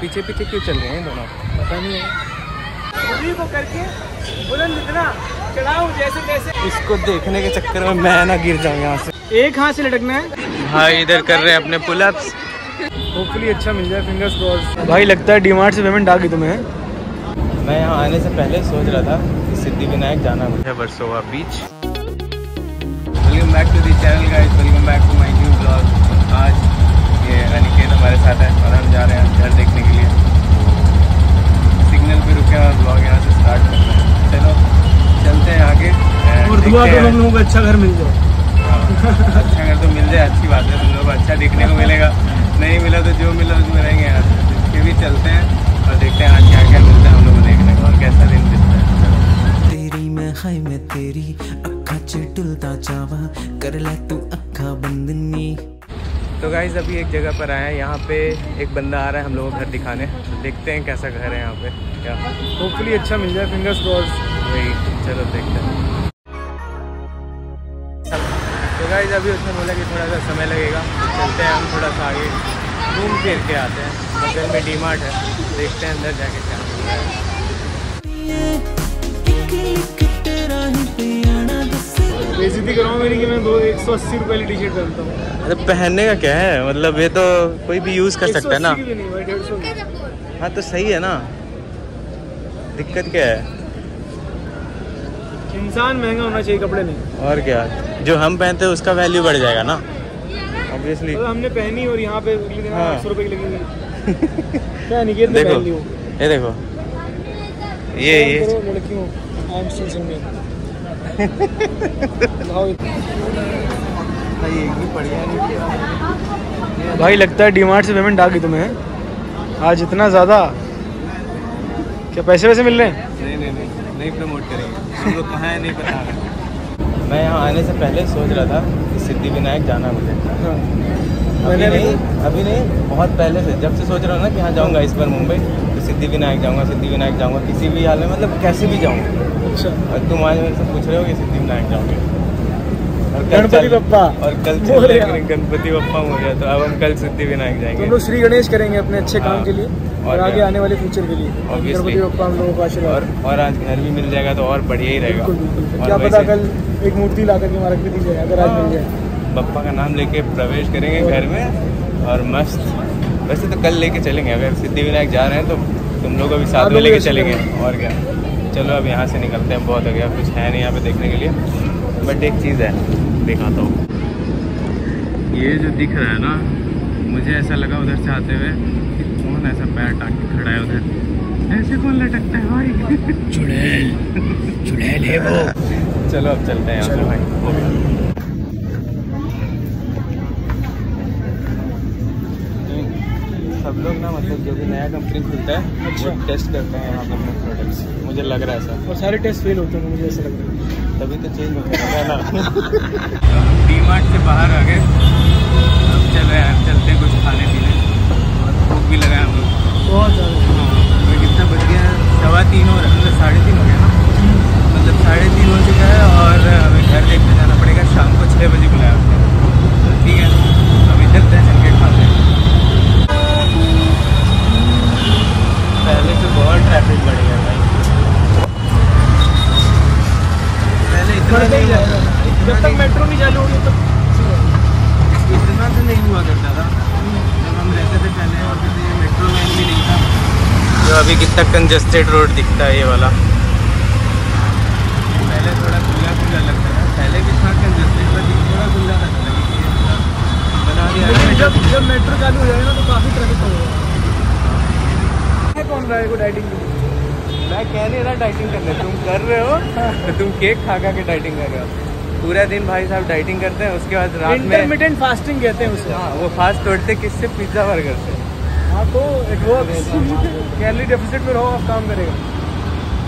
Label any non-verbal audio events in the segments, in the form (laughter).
पीछे पीछे क्यों चल रहे हैं दोनों? पता नहीं है। को करके बुलंद इतना चढ़ाओ जैसे इसको देखने के चक्कर में मैं ना गिर जाऊँ यहाँ से। एक हाथ से लटकना है। भाई इधर कर रहे हैं अपने पुलअप्स होपफुली अच्छा मिल जाए फिंगर्स क्रॉस भाई लगता है डीमार्ट से पेमेंट आ गई तुम्हें। मैं यहाँ आने से पहले सोच रहा था कि सिद्धि विनायक जाना मुझे। Versova beach welcome back to the channel guys welcome back to my new blog आज हमारे साथ है और हम जा रहे हैं घर देखने के लिए। सिग्नल पे रुके और ब्लॉग यहाँ से स्टार्ट कर रहे हैं। चलो चलते हैं आगे और दुआ करो हम लोगों को अच्छा घर मिल जाए। हाँ, अच्छा घर तो मिल जाए अच्छी बात है तुम लोग अच्छा देखने को मिलेगा। नहीं मिला तो जो मिला उसमें रहेंगे यहाँ से भी चलते हैं और देखते हैं आज क्या क्या मिलता है हम लोग को देखने को और कैसा दिन मिलता है। तेरी मैं हाय मैं तेरी अखा चिटुलता चावा कर ले तू अखा बंदनी। तो गाइज़ अभी एक जगह पर आए हैं। यहाँ पे एक बंदा आ रहा है हम लोगों को घर दिखाने। देखते हैं कैसा घर है यहाँ पे। क्या? होपफुली अच्छा मिल जाए फिंगर्स क्रॉस वही चलो देखते हैं। तो गाइज़ अभी उसने बोला कि थोड़ा सा समय लगेगा। तो चलते हैं हम थोड़ा सा आगे। घूम फिर के आते हैं। बगल में डी है। देखते हैं अंदर जाके क्या ਦੱਸੇ बेइज्जती कराओ मेरी कि मैं दो एक सौ अस्सी रुपये वाली टी शर्ट पहनता हूँ। अरे पहनने का क्या है? मतलब ये तो कोई भी यूज़ कर सकता है ना। 180 की भी नहीं भाई डेढ़ सौ की। हाँ तो सही है ना। दिक्कत क्या है? इंसान महँगा होना चाहिए कपड़े नहीं और क्या? जो हम पहनते हैं उसका वैल्यू बढ़ जाएगा ना। ऑब्वियसली मतलब हमने पहनी और यहाँ पे हाँ। सौ रुपये की लगी (laughs) क्या निकेत देखो। ली वो ये देखो। ये ये। लड़कियों आई एम स्टिल सिंगल भाई लगता है डीमार्ट से पेमेंट आ गई तुम्हें। आज इतना ज़्यादा? क्या पैसे वैसे मिल रहे हैं? नहीं नहीं नहीं नहीं प्रमोट करेंगे। लोग कहाँ है नहीं पता। मैं यहाँ आने से पहले सोच रहा था कि सिद्धि विनायक जाना है मुझे। अभी नहीं अभी नहीं बहुत पहले से जब से सोच रहा हूँ ना कि हाँ जाऊँगा इस बार मुंबई। तो सिद्धि विनायक जाऊँगा सिद्धि विनायक जाऊँगा किसी भी हाल में मतलब कैसे भी जाऊँगा अच्छा। और तुम आज मेरे से पूछ रहे हो कि सिद्धि विनायक जाओगे और गणपति बप्पा। और कल हैं। गणपति बप्पा हो गया तो अब हम कल सिद्धि विनायक तो हम जाएँगे लोग श्री गणेश करेंगे अपने अच्छे हाँ। काम के लिए और आगे आने वाले फ्यूचर के लिए. गणपति बप्पा हम लोगों को आशीर्वाद। और आज घर भी मिल जाएगा तो और बढ़िया ही रहेगा। क्या पता कल एक मूर्ति ला करके हमारा भी दी जाए अगर आज मिल जाए। बप्पा का नाम लेके प्रवेश करेंगे घर में और मस्त। वैसे तो कल लेके चलेंगे अगर सिद्धि विनायक जा रहे हैं तो तुम लोग अभी साथ हाँ, में लेके चलेंगे। और क्या? चलो अब यहाँ से निकलते हैं बहुत हो गया कुछ है नहीं यहाँ पे देखने के लिए। बट एक चीज़ है दिखाता हूँ। ये जो दिख रहा है ना मुझे ऐसा लगा उधर से आते हुए कि कौन ऐसा पैर टाँग के खड़ा है उधर। ऐसे कौन लटकता है भाई? चुड़ैल चुड़ैल है वो। (laughs) चलो अब चलते हैं यहाँ से भाई। सब लोग ना मतलब जो भी नया कंपनी खुलता है अच्छा। वो टेस्ट करते हैं यहाँ पे अपने प्रोडक्ट्स मुझे लग रहा है सर और सारे टेस्ट फेल होते हैं मुझे ऐसा लग रहा है। तभी तो चेंज हो गया ना। डी मार्ट से बाहर आ गए अब चल रहे हैं चलते हैं कुछ खाने पीने और भूख भी लगा हम लोग बहुत ज़्यादा तो कितना बज गया है सवा तीन हो रहा है मतलब साढ़े तीन हो गया ना मतलब साढ़े तीन हो चुका है और हमें घर देखने जाना पड़ेगा शाम को छः बजे बुलाया उसने तो ठीक है अब इधर तय चल के खाते हैं पहले से बहुत ट्रैफ़िक बढ़ गया भाई पहले इतना बढ़ते ही नहीं जाएगा इतना जब तक मेट्रो नहीं चालू होगी तब इतना तो नहीं हुआ करता था। जब हम रहते थे पहले और फिर ये मेट्रो लाइन भी नहीं था। जो अभी कितना कंजस्टेड रोड दिखता है ये वाला। पहले थोड़ा खुला खुला लगता था। पहले भी था कंजस्टेड पर थोड़ा खुला लगता था लेकिन बना दिया जब जब मेट्रो चालू हो जाएगा ना तो काफ़ी ट्रैफ़िक होगा। है कौन रहा है को डाइटिंग मैं कह नहीं रहा डाइटिंग करने तुम कर रहे हो तो तुम केक खा खा के डाइटिंग कर रहे हो। पूरा दिन भाई साहब डाइटिंग करते हैं उसके बाद रात में इंटरमीडियंट फास्टिंग कहते हैं उसे। हाँ वो फास्ट तोड़ते किससे पिज़्ज़ा बर्गर से। हाँ तो इट वर्क्स कैलोरी डेफिसिट में रहो आप काम करेगा।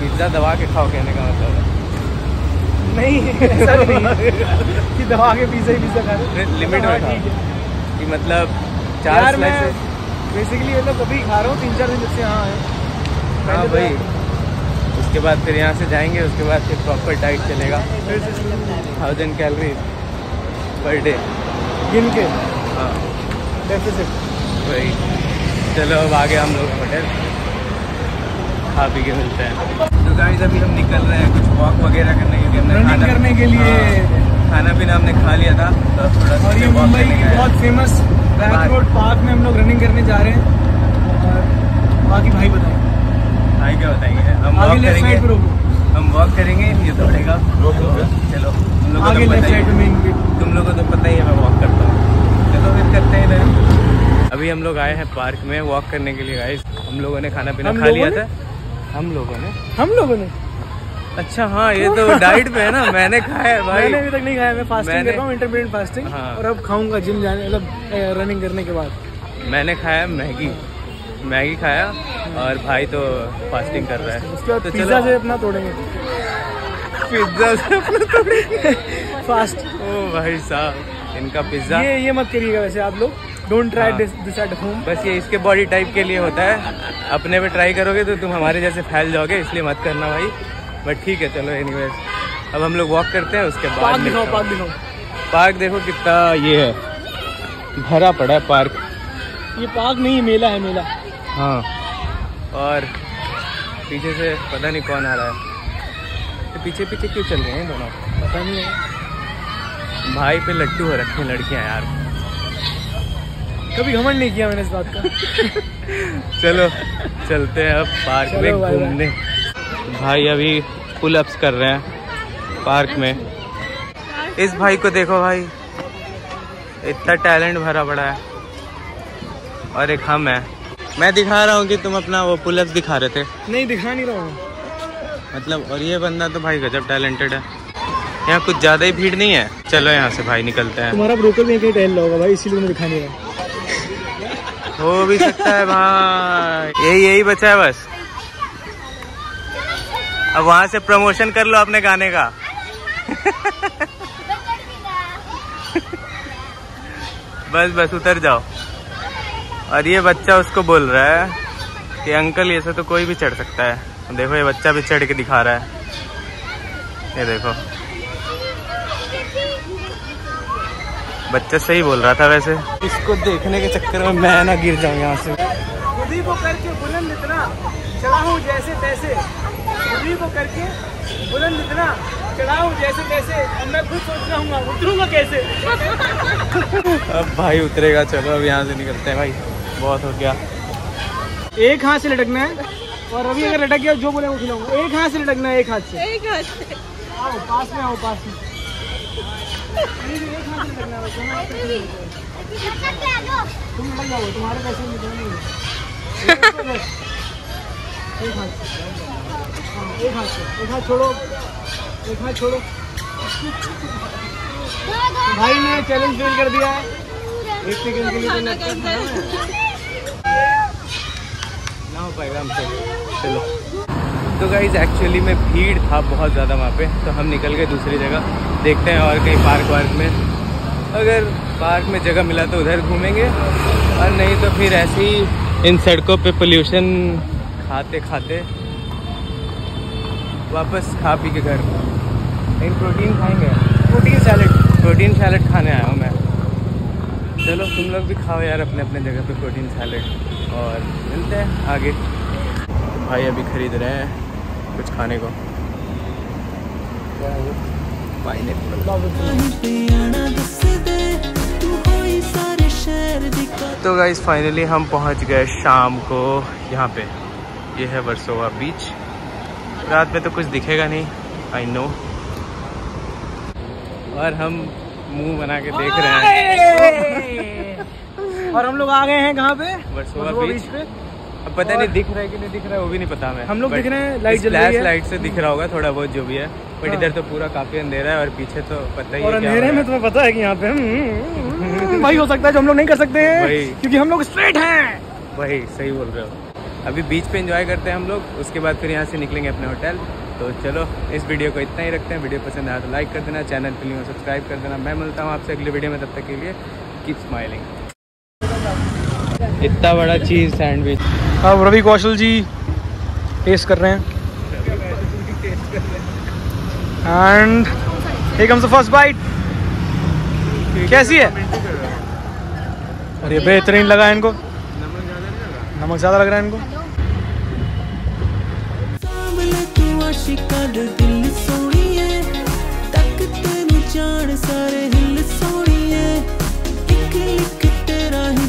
पिज़्ज़ा दबा के खाओ कहने का मतलब है। नहीं ऐसा नहीं कि दवा के पिज्जा ही पिज्जा खा लिमिट में हाँ, ठीक है। कि मतलब चार मैं बेसिकली मतलब कभी खा रहा हूँ तीन चार दिन जब से यहाँ आए हाँ तो भाई। उसके बाद फिर यहाँ से जाएँगे उसके बाद फिर प्रॉपर डाइट चलेगा। थाउज़ेंड कैलोरी पर डे गिन के? हाँ। डेफिसिट वही। चलो अब आगे हम लोग होटल खा पी के मिलते हैं। तो गाइस अभी हम निकल रहे हैं कुछ वॉक वगैरह करने के लिए। हमने खाना करने के लिए। हाँ, खाना पीना हमने खा लिया था तो थोड़ा और ये मुंबई की बहुत फ़ेमस बैक। रोड पार्क में हम लोग रनिंग करने जा रहे हैं। और बाकी भाई बताएँ। भाई क्या बताएँगे। हम वॉक करेंगे। हम वॉक करेंगे ये दौड़ेगा चलो तुम लोगों को तो तुम लोगों को तो पता ही है मैं वॉक करता हूँ। चलो फिर करते हैं इधर। अभी हम लोग आए हैं पार्क में वॉक करने के लिए गाइस हम लोगों ने खाना पीना खा लिया था। हम लोगों ने? हम लोगों ने? अच्छा हाँ ये तो डाइट पे है ना। मैंने खाया है भाई। मैंने अभी तक नहीं खाया मैं फास्टिंग कर रहा हूँ इंटरमीडिएट फास्टिंग हाँ। और अब खाऊँगा जिम जाने मतलब रनिंग करने के बाद। मैंने खाया मैगी। मैगी खाया। और भाई तो फास्टिंग कर रहा है। उसके बाद तो पिज्जा से अपना तोड़ेंगे। पिज्जा से अपना तोड़ेंगे। फास्ट ओ भाई साहब इनका पिज्जा ये ये मत करिएगा वैसे आप लोग। डोंट ट्राई हाँ। दिस एट होम बस ये इसके बॉडी टाइप के लिए होता है। अपने पे ट्राई करोगे तो तुम हमारे जैसे फैल जाओगे इसलिए मत करना भाई। बट ठीक है चलो एनीवेज अब हम लोग वॉक करते हैं उसके बाद पार्क दिखाओ पार्क। दिखाओ। पार्क देखो कितना ये है। भरा पड़ा है पार्क। ये पार्क नहीं मेला है मेला। हाँ। और पीछे से पता नहीं कौन आ रहा है। तो पीछे पीछे क्यों चल रहे हैं दोनों? पता नहीं है। भाई पे लट्टू हो रखे हैं लड़कियाँ यार। कभी घमंड नहीं किया मैंने इस बात का। (laughs) चलो चलते हैं अब पार्क में। घूमने। भाई अभी पुल अप्स कर रहे हैं पार्क में। इस भाई को देखो भाई। इतना टैलेंट भरा पड़ा है। और एक हम है। मैं दिखा रहा हूँ कि तुम अपना वो पुल अप्स दिखा रहे थे। नहीं दिखा नहीं रहा हूँ। मतलब और ये बंदा तो भाई गजब टैलेंटेड है। यहाँ कुछ ज़्यादा ही भीड़ नहीं है। चलो यहाँ से भाई निकलते हैं। तुम्हारा ब्रोकर भी कहीं टहल होगा भाई इसीलिए तुम्हें दिखा नहीं रहा। हो भी सकता है भाई। यही यही बचा है बस। अब वहाँ से प्रमोशन कर लो अपने गाने का। (laughs) बस बस उतर जाओ। और ये बच्चा उसको बोल रहा है कि अंकल ये से तो कोई भी चढ़ सकता है। देखो ये बच्चा भी चढ़ के दिखा रहा है। ये देखो। बच्चा सही बोल रहा था वैसे। इसको देखने के चक्कर में मैं ना गिर जाऊँ यहाँ से। खुदी को करके बुलंद इतना चढ़ा हूँ जैसे तैसे। खुदी को करके बुलंद इतना चढ़ा हूँ जैसे तैसे। अब मैं खुद सोच रहा हूँ उतरूँगा कैसे? अब भाई उतरेगा चलो अब यहाँ से निकलते हैं भाई। बहुत हो गया एक हाथ से लटकना है और अभी अगर लटक गया जो बोले वो खिलाऊँगा एक हाथ से लटकना है एक हाथ से एक हाथ से आओ पास में आओ पास में है है। तुम लग जाओ तुम्हारे पैसे निकल एक हाथ से हाँ, एक हाथ से एक हाथ छोड़ो एक हाथ छोड़ो भाई ने चैलेंज फेल कर दिया है एक सेकंड के लिए तो है हो पाएगा चलो। तो गाइज़ एक्चुअली में भीड़ था बहुत ज़्यादा वहाँ पे तो हम निकल गए दूसरी जगह। देखते हैं और कहीं पार्क वार्क में। अगर पार्क में जगह मिला तो उधर घूमेंगे। और नहीं तो फिर ऐसे ही इन सड़कों पे पोल्यूशन खाते खाते वापस खा पी के घर। लेकिन प्रोटीन खाएँगे। प्रोटीन सैलेड प्रोटीन सैलड खाने आया हूँ मैं। चलो, तुम लोग भी खाओ यार अपने अपने जगह पे प्रोटीन सैलड और मिलते हैं आगे। भाई अभी खरीद रहे हैं कुछ खाने को। तो गाइज़ फाइनली हम पहुँच गए शाम को यहाँ पे। ये है वर्सोवा बीच रात में तो कुछ दिखेगा नहीं आई नो और हम मुँह बना के देख रहे हैं। और हम लोग आ गए हैं कहाँ पे? वर्सोवा बीच। पे। अब पता नहीं दिख रहा है कि नहीं दिख रहा। है वो भी नहीं पता हमें। हम लोग दिख रहे हैं, लाइट जल रही है। लाइट से दिख रहा होगा थोड़ा बहुत जो भी है। बट हाँ। इधर तो पूरा काफ़ी अंधेरा है और पीछे तो पता ही और अंधेरे में तुम्हें पता है कि यहाँ पे वही (laughs) हो सकता है जो हम लोग नहीं कर सकते हैं। क्योंकि हम लोग स्ट्रेट हैं। वही सही बोल रहे हो। अभी बीच पे एंजॉय करते हैं हम लोग उसके बाद फिर यहाँ से निकलेंगे अपने होटल तो चलो इस वीडियो को इतना ही रखते हैं। वीडियो पसंद आया तो लाइक कर देना चैनल पे लिए सब्सक्राइब कर देना। मैं मिलता हूँ आपसे अगले वीडियो में तब तक के लिए कीप स्माइलिंग इतना बड़ा चीज़ सैंडविच। अब रवि कौशल जी टेस्ट कर रहे हैं। And here comes the first bite. कैसी है? अरे बेहतरीन लगा इनको। नमक ज़्यादा लग रहा है इनको। सारे हिल सोनी है एक लिख तेरा ही